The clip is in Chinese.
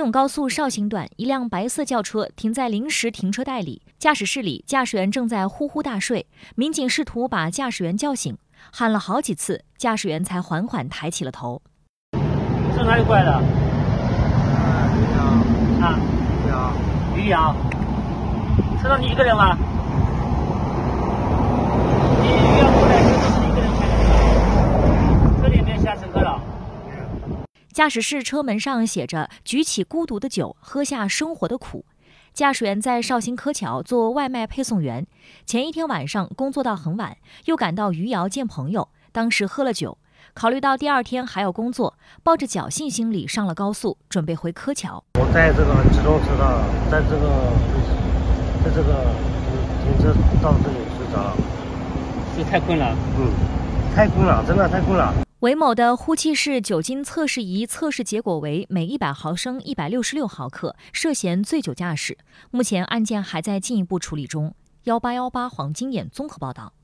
永高速绍兴段，一辆白色轿车停在临时停车带里，驾驶室里驾驶员正在呼呼大睡。民警试图把驾驶员叫醒，喊了好几次，驾驶员才缓缓抬起了头。从哪里过来的？余阳。啊？余阳。余姚。车上你一个人吗？你余姚过来，车是一个人开的，车里面下乘客了。驾驶室车门上写着“举起孤独的酒，喝下生活的苦”。驾驶员在绍兴柯桥做外卖配送员，前一天晚上工作到很晚，又赶到余姚见朋友，当时喝了酒。考虑到第二天还要工作，抱着侥幸心理上了高速，准备回柯桥。我在这个机动车道，在这个，在这个停车到这里睡着了，是太困了。嗯，太困了，真的太困了。韦某的呼气式酒精测试仪测试结果为每一百毫升一百六十六毫克，涉嫌醉酒驾驶。目前案件还在进一步处理中。幺八幺八黄金眼综合报道。